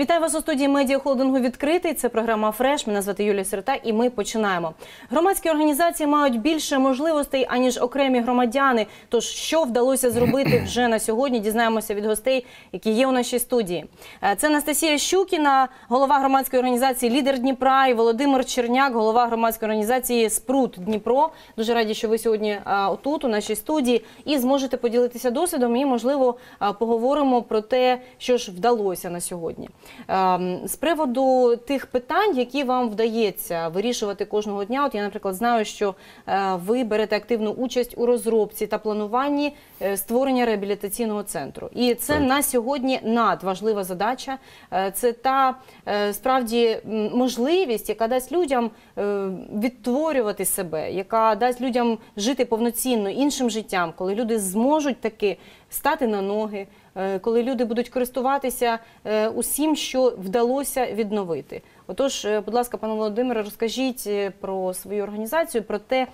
Вітаю вас у студії медіахолдингу відкритий. Це програма Фреш. Мене звати Юлія Сирота, і ми починаємо. Громадські організації мають більше можливостей аніж окремі громадяни. Тож що вдалося зробити вже на сьогодні? Дізнаємося від гостей, які є у нашій студії. Е, Це Анастасія Щукіна, голова громадської організації Лідер Дніпра і Володимир Черняк, голова громадської організації Спрут Дніпро. Дуже раді, що ви сьогодні е, отут, у нашій студії, і зможете поділитися досвідом. І можливо е, поговоримо про те, що ж вдалося на сьогодні. Ем, З приводу тих питань, які вам вдається вирішувати кожного дня. От я, наприклад, знаю, що е, ви берете активну участь у розробці та плануванні е, створення реабілітаційного центру. І це Так. на сьогодні надважлива задача. Е, Це та справді можливість, яка дасть людям відтворювати себе, яка дасть людям жити повноцінно іншим життям, коли люди зможуть таки стати на ноги, коли люди будуть користуватися е, усім, що вдалося відновити. Отож, е, будь ласка, пане Володимире, розкажіть е, про свою організацію, про те,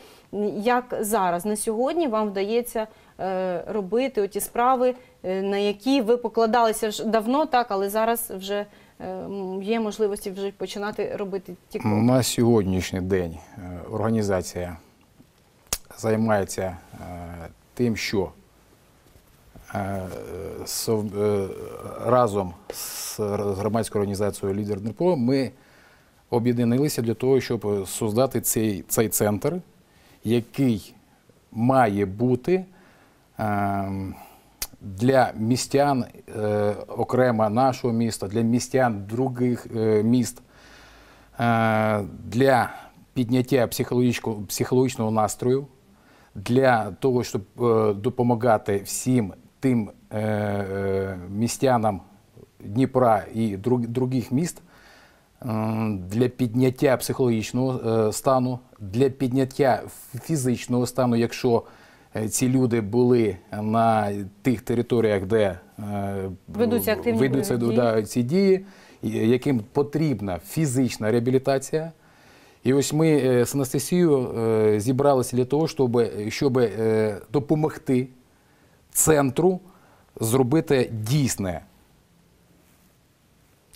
як зараз на сьогодні вам вдається е, робити оті справи, е, на які ви покладалися вже давно, так, але зараз вже е, є можливості вже починати робити ті кроки. На сьогоднішній день е, організація займається е, тим, що е, е, разом з громадською організацією Лідер Дніпро ми об'єдналися для того, щоб создати цей, цей центр, який має бути ем, для містян е, окремо нашого міста, для містян других е, міст, е, для підняття психологічного, психологічного настрою, для того, щоб е, допомагати всім тим е, е, містянам Дніпра і других міст для підняття психологічного е, стану, для підняття фізичного стану, якщо ці люди були на тих територіях, де Ведуться активні ведуться да, ці дії, яким потрібна фізична реабілітація. І ось ми з Анастасією зібралися для того, щоб, щоб допомогти центру зробити дійсне.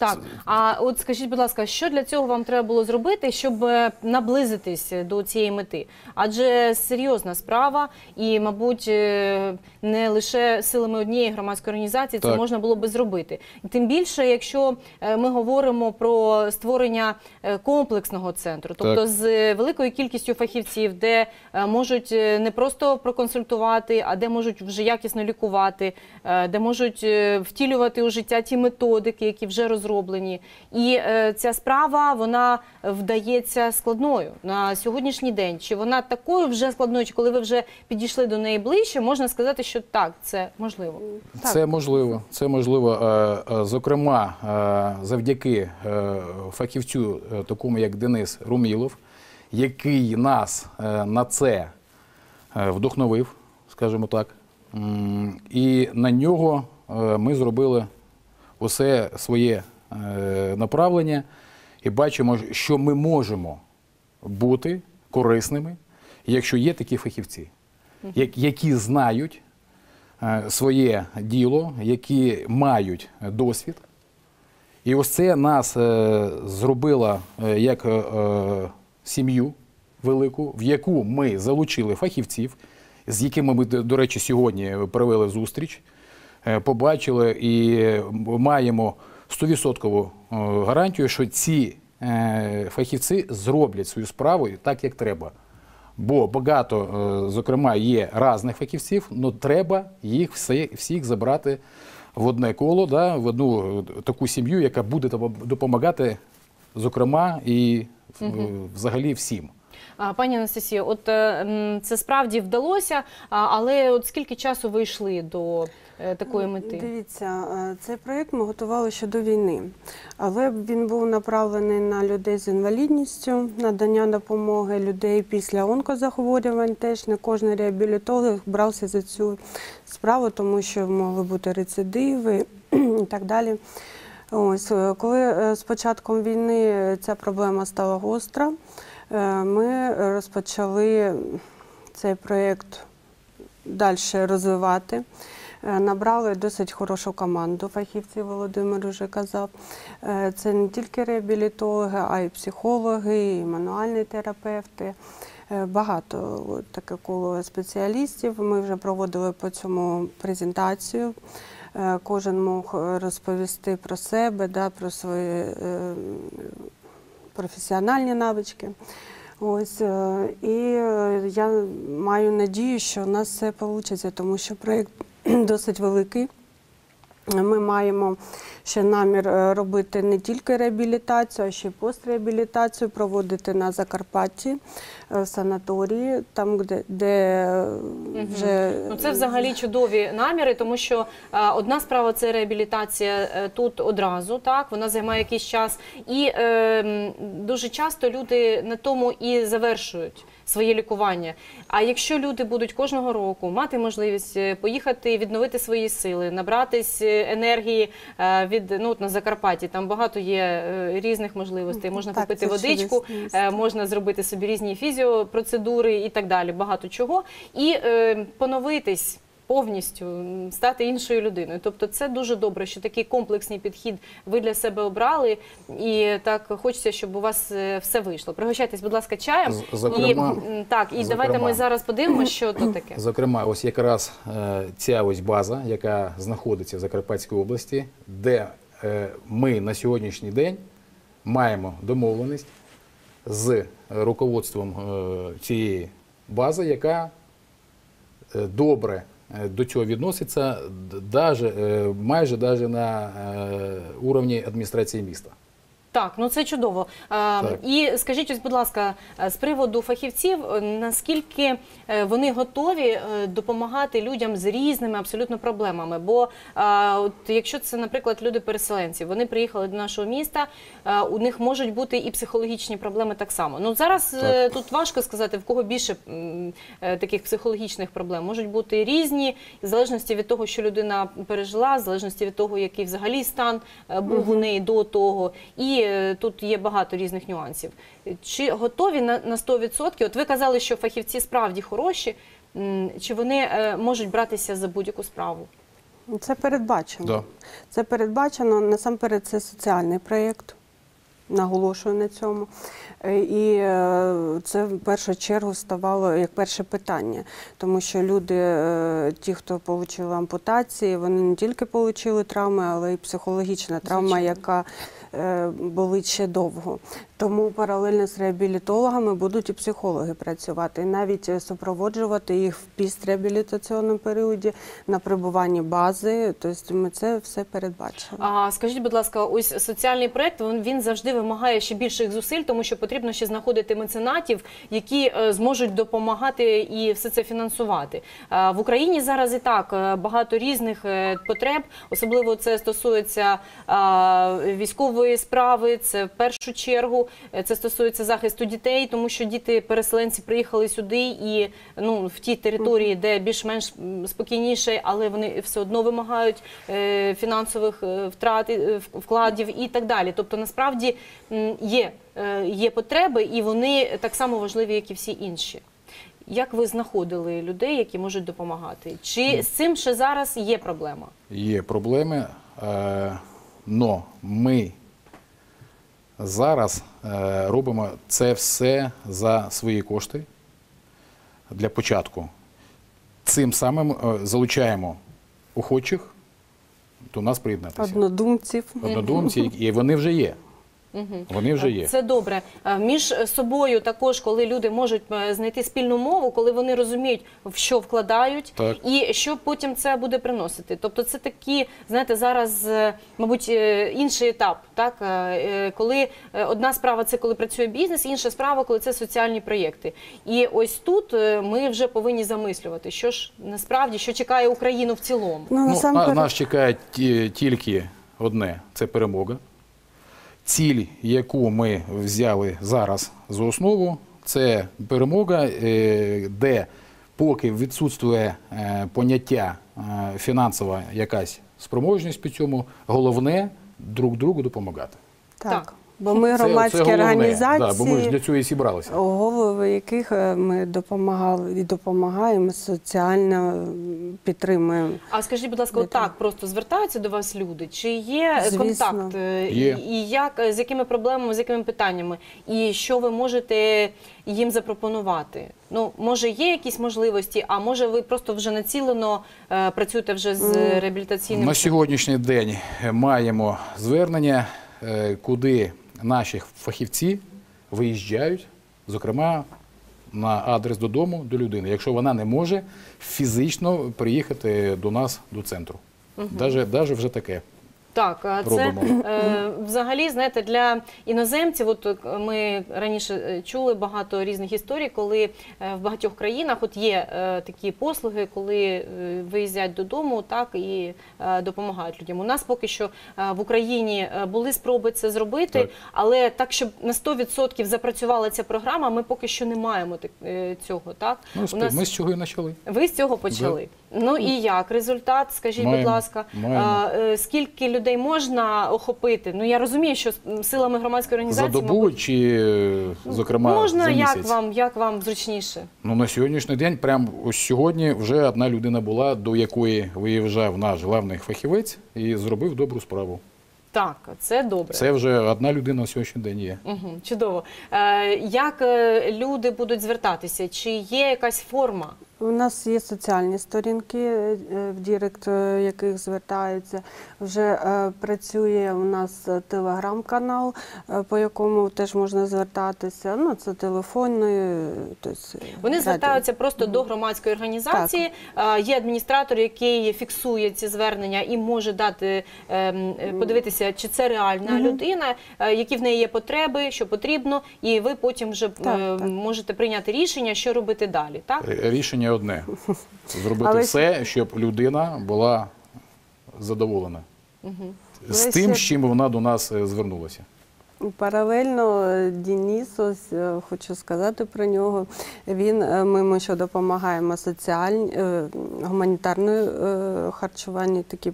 Так, а от скажіть, будь ласка, що для цього вам треба було зробити, щоб е, наблизитись до цієї мети? Адже серйозна справа, і, мабуть, е, не лише силами однієї громадської організації це Так. можна було би зробити. Тим більше, якщо е, ми говоримо про створення е, комплексного центру, тобто Так. з е, великою кількістю фахівців, де е, можуть е, не просто проконсультувати, а де можуть вже якісно лікувати, е, де можуть е, втілювати у життя ті методики, які вже розроблені. І е, ця справа вона вдається складною на сьогоднішній день. Чи вона такою вже складною, чи коли ви вже підійшли до неї ближче, можна сказати, що так, це можливо. Це можливо. Це можливо. Е, е, Зокрема, е, завдяки фахівцю, такому як Денис Румілов, який нас на це вдохновив, скажімо так. І на нього ми зробили усе своє направлення і бачимо, що ми можемо бути корисними, якщо є такі фахівці, які знають е, своє діло, які мають досвід. І ось це нас е, зробило е, як е, е, сім'ю велику, в яку ми залучили фахівців, з якими ми, до речі, сьогодні провели зустріч, е, побачили і маємо 100% гарантію, що ці е, фахівці зроблять свою справу так, як треба. Бо багато, е, зокрема, є різних фахівців, але треба їх всіх забрати в одне коло, да, в одну е, таку сім'ю, яка буде допомагати, зокрема, і е, взагалі всім. Пані Анастасія, от е, це справді вдалося, але от скільки часу ви йшли до е, такої мети? Дивіться, е, цей проєкт ми готували ще до війни, але він був направлений на людей з інвалідністю, надання допомоги людей після онкозахворювань. Теж не кожен реабілітолог брався за цю справу, тому що могли бути рецидиви і так далі. Ось, коли з початком війни ця проблема стала гостра, ми розпочали цей проєкт далі розвивати. Е, Набрали досить хорошу команду фахівців, Володимир вже казав. Е, Це не тільки реабілітологи, а й психологи, і мануальні терапевти. Е, Багато таке коло спеціалістів. Ми вже проводили по цьому презентацію. Е, Кожен мог е, розповісти про себе, да, про свої е, професіональні навички. Ось е, і е, я маю надію, що у нас все вийде, тому що проєкт досить великий. Ми маємо ще намір е, робити не тільки реабілітацію, а ще й постреабілітацію, проводити на Закарпатті е, в санаторії, там, де, де вже Ну, це взагалі чудові наміри, тому що е, одна справа це реабілітація е, тут одразу, так вона займає якийсь час, і е, дуже часто люди на тому і завершують своє лікування. А якщо люди будуть кожного року мати можливість е, поїхати відновити свої сили, набратись е, енергії е, від ну на Закарпатті, там багато є різних можливостей. Можна Так, купити водичку, чудесне е, можна зробити собі різні фізіопроцедури і так далі, багато чого, і е, поновитись. Повністю стати іншою людиною, тобто це дуже добре, що такий комплексний підхід ви для себе обрали, і так хочеться, щоб у вас е, все вийшло. Пригощайтесь, будь ласка, чаєм. Зокрема- і, так, і давайте ми зараз подивимося, що то таке. Зокрема, ось якраз е, ця ось база, яка знаходиться в Закарпатській області, де е, ми на сьогоднішній день маємо домовленість з руководством цієї бази, яка добре до цього відноситься, даже, е, майже даже на е, уровні адміністрації міста. Так, ну це чудово. А, І скажіть, ось, будь ласка, е, з приводу фахівців, е, наскільки е, вони готові допомагати людям з різними абсолютно проблемами? Бо а, от якщо це, наприклад, люди-переселенці, вони приїхали до нашого міста, у них можуть бути і психологічні проблеми так само. Ну зараз е, тут важко сказати, в кого більше таких психологічних проблем. Можуть бути різні, в залежності від того, що людина пережила, в залежності від того, який взагалі стан був у неї до того. І е, тут є багато різних нюансів. Чи готові на, на 100%? От ви казали, що фахівці справді хороші. Чи вони е, можуть братися за будь-яку справу? Це передбачено. Да. Це передбачено. Насамперед, це соціальний проєкт. Наголошую на цьому. Е, І це в першу чергу ставало як перше питання, тому що люди, ті, хто отримали ампутації, вони не тільки отримали травми, але й психологічна травма, Звичайно. яка болить ще довго. Тому паралельно з реабілітологами будуть і психологи працювати, і навіть е, супроводжувати їх в пістреабілітаційному періоді на прибуванні бази. Тобто ми це все передбачили. А скажіть, будь ласка, ось соціальний проект він, він завжди вимагає ще більших зусиль, тому що потрібно ще знаходити меценатів, які е, зможуть допомагати і все це фінансувати. Е, в Україні зараз і так багато різних потреб, особливо це стосується військової справи. Це в першу чергу це стосується захисту дітей, тому що діти-переселенці приїхали сюди і ну в ті території, де більш-менш спокійніше, але вони все одно вимагають е, фінансових е, втрат, е, вкладів і так далі. Тобто, насправді є, е, є потреби, і вони так само важливі, як і всі інші. Як ви знаходили людей, які можуть допомагати? Чи з цим ще зараз є проблема? Є проблеми, е, но ми зараз е, робимо це все за свої кошти для початку. Цим самим е, залучаємо охочих до нас приєднатися. Однодумців. Однодумці, і вони вже є. Вони вже є. Це добре. Е, Між собою також, коли люди можуть е, знайти спільну мову, коли вони розуміють, в що вкладають, Так. і що потім це буде приносити. Тобто, це такі, знаєте, зараз, е, мабуть, інший етап, так коли одна справа це коли працює бізнес, інша справа, коли це соціальні проєкти. І ось тут ми вже повинні замислювати, що ж насправді що чекає Україну в цілому. Ну, Ну, нас чекає тільки одне це перемога. Ціль, яку ми взяли зараз за основу, це перемога, е, де поки відсутствує е, поняття е, фінансова якась спроможність по цьому, головне друг другу допомагати. так. Бо ми громадські це головне. організації, Да, бо ми ж для цього і зібралися. голови яких е, ми допомагали і допомагаємо соціально підтримуємо. А скажіть, будь ласка, Де отак просто звертаються до вас люди? Чи є Звісно. контакт? е, Є. І, і як з якими проблемами, з якими питаннями? І що ви можете їм запропонувати? Ну, може, є якісь можливості, а може, ви просто вже націлено е, працюєте вже з реабілітаційним На сьогоднішній день маємо звернення, е, куди наші фахівці виїжджають, зокрема на адрес додому до людини, якщо вона не може фізично приїхати до нас до центру. Даже, даже вже таке. Так, а це Робимо. е, взагалі, знаєте, для іноземців, от е, ми раніше е, чули багато різних історій, коли е, в багатьох країнах от є е, такі послуги, коли е, виїздять додому, так і е, допомагають людям. У нас поки що е, в Україні е, були спроби це зробити, Так. але так, щоб на 100% запрацювала ця програма, ми поки що не маємо так- е, цього. Так Ну, у нас Ми з чого і почали. ви з цього почали. Ну і як результат? Скажіть, будь ласка, маємо. е, скільки людей можна охопити? Ну я розумію, що силами громадської За організації добу мабуть, чи, е, зокрема, можна за як місяць? вам, як вам зручніше? Ну, на сьогоднішній день, прямо ось сьогодні, вже одна людина була, до якої виїжджав наш главний фахівець і зробив добру справу. Так, це добре. Це вже одна людина на сьогоднішній день є. Угу, чудово. Е, як е, люди будуть звертатися? Чи є якась форма? У нас є соціальні сторінки, е, в Direct е, яких звертаються. Вже е, працює у нас телеграм-канал, по якому теж можна звертатися. Ну, це телефонний. тобто, Вони радіо. звертаються просто до громадської організації. Е, Є адміністратор, який фіксує ці звернення і може дати подивитися, чи це реальна людина, е, які в неї є потреби, що потрібно, і ви потім вже Так, так. можете прийняти рішення, що робити далі. Так Р- Одне: зробити Але- все, щоб людина була задоволена з Але тим, ще- з чим вона до нас е, звернулася. Паралельно е, Дініс, ось е, хочу сказати про нього. Він е, ми йому ще допомагаємо соціальні гуманітарної е, такі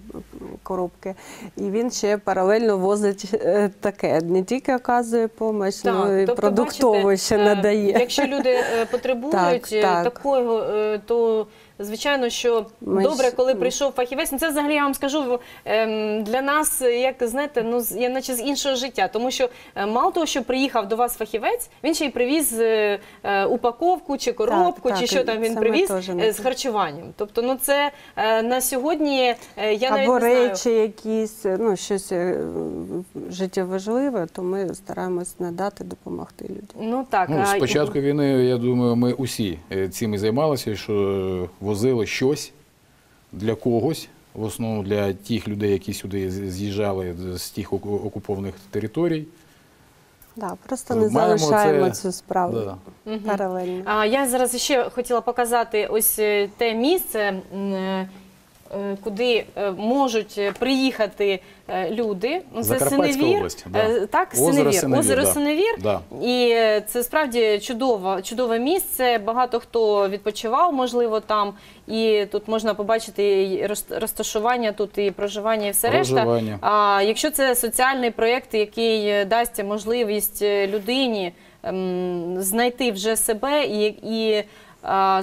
коробки. І він ще паралельно возить таке. Не тільки оказує допомогу, але й тобто, продуктово бачите, ще надає. Якщо люди потребують Так, так. такого, то звичайно, що Ми добре, ж- коли прийшов фахівець. Ну, Це взагалі я вам скажу ем, для нас, як знаєте, ну з- я наче з іншого життя, тому що е, мало того, що приїхав до вас фахівець, він ще й привіз е, е, упаковку чи коробку, так, чи що там він це ми привіз теж е, з харчуванням. Тобто, ну це е, на сьогодні е, я навіть Або не знаю. речі якісь, ну щось е, життєважливе, то ми стараємось надати, допомогти людям. Ну так, Ну, а, з початку війни, я думаю, ми усі е, цим і займалися, що е, возили щось для когось, в основному для тих людей, які сюди з'їжджали з тих окупованих територій. Да, просто не Маємо залишаємо це- цю справу Да. паралельно. А я зараз ще хотіла показати ось е, те місце, е, куди е, можуть е, приїхати е, люди. Ну, Це Синевір. область, да. Е, Так, Озеро Синевір. Синевір, Озеро да. Синевір. Да. І е, це справді чудово, чудове місце. Багато хто відпочивав, можливо, там. І тут можна побачити і розташування, тут і проживання, і все Проживання. решта. А якщо це соціальний проєкт, який е, дасть можливість е, людині ем, знайти вже себе і, і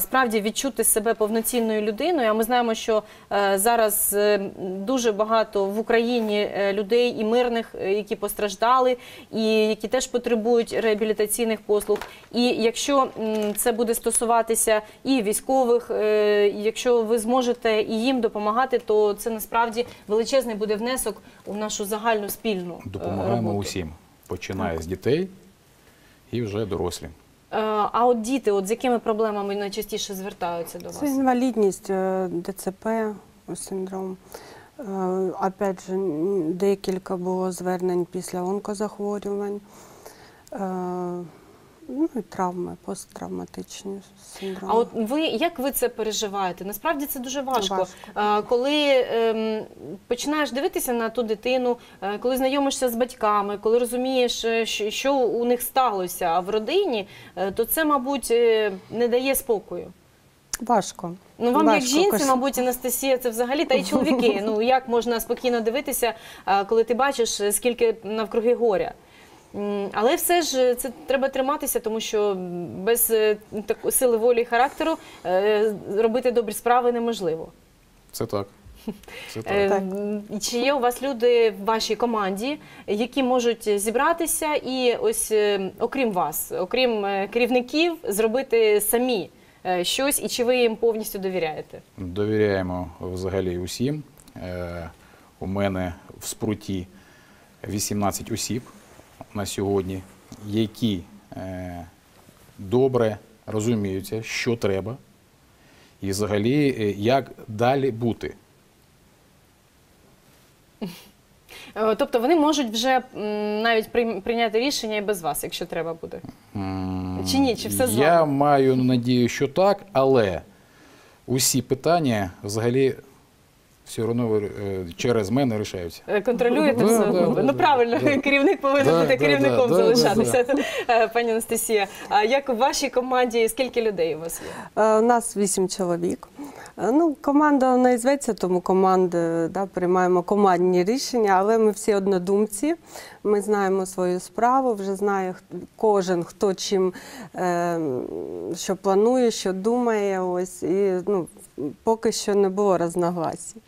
справді відчути себе повноцінною людиною. А ми знаємо, що е, зараз е, дуже багато в Україні е, людей і мирних, е, які постраждали, і які теж потребують реабілітаційних послуг. І якщо це буде стосуватися і військових, е, якщо ви зможете і їм допомагати, то це насправді величезний буде внесок у нашу загальну спільну е, Допомагаємо роботу. усім, починає з дітей і вже дорослі. Е, А от діти, от з якими проблемами найчастіше звертаються до вас? Це інвалідність, е, ДЦП, синдром. Е, Опять же, декілька було звернень після онкозахворювань. Ну і травми, посттравматичні синдроми. А от ви як ви це переживаєте? Насправді це дуже важко. Важко. Е, Коли ем, починаєш дивитися на ту дитину, е, коли знайомишся з батьками, коли розумієш, е, що- що у них сталося в родині, е, то це, мабуть, е, не дає спокою. Важко. Ну вам Важко, як жінці, кож- мабуть, Анастасія, це взагалі та й чоловіки. Ну як можна спокійно дивитися, е, коли ти бачиш, е, скільки навкруги горя? Але все ж це треба триматися, тому що без е, так- сили волі і характеру е, робити добрі справи неможливо. Це так. Це так. Е. Чи є у вас люди в вашій команді, які можуть зібратися і ось е, окрім вас, окрім е, керівників, зробити самі е, щось, і чи ви їм повністю довіряєте? Довіряємо взагалі усім. Е, У мене в спруті 18 осіб на сьогодні, які е, добре розуміються, що треба, і взагалі е, як далі бути. Е, Тобто вони можуть вже навіть прийняти рішення і без вас, якщо треба буде. Чи ні? Чи все з Я маю надію, що так, але усі питання взагалі все одно е, через мене рішаються. Е, Контролюєте Да, все да, одно. ну да, правильно, да. керівник повинен Да, бути да, керівником да, да, залишатися. Е, Пані Анастасія, а як у вашій команді скільки людей у вас є? У нас вісім чоловік. Ну, команда не зветься, тому команди да, приймаємо командні рішення, але ми всі однодумці. Ми знаємо свою справу, вже знає кожен, хто чим е, що планує, що думає. Ось і ну, поки що не було розногласій.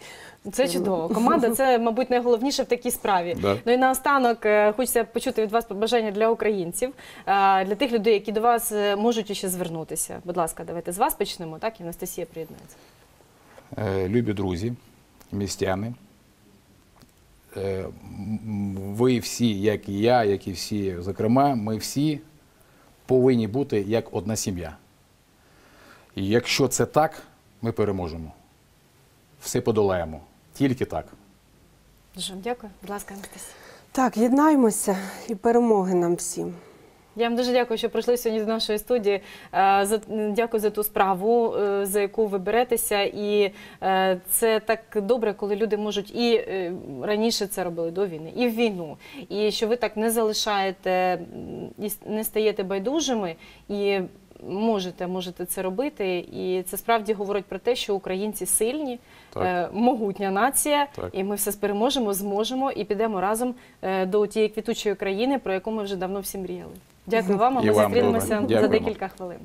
Це чудово. Команда це, мабуть, найголовніше в такій справі. Да. Ну і наостанок е, хочеться почути від вас побажання для українців, е, для тих людей, які до вас е, можуть ще звернутися. Будь ласка, давайте з вас почнемо, так і Анастасія приєднається. Любі друзі, містяни, ви всі, як і я, як і всі, зокрема, ми всі повинні бути як одна сім'я. І якщо це так, ми переможемо. Все подолаємо. Тільки так. Дуже вам дякую. Будь ласка, Анастасія. Так, єднаймося і перемоги нам всім. Я вам дуже дякую, що прийшли сьогодні до нашої студії. Е, За, дякую за ту справу, е, за яку ви беретеся. І е, це так добре, коли люди можуть і раніше це робили до війни, і в війну. І що ви так не залишаєте і не стаєте байдужими і можете, можете це робити. І це справді говорить про те, що українці сильні, Так. е, могутня нація, Так. і ми все переможемо, зможемо і підемо разом е, до тієї квітучої країни, про яку ми вже давно всі мріяли. Дякую вам, а І ми вам, зустрінемося за Дякуємо. декілька хвилин.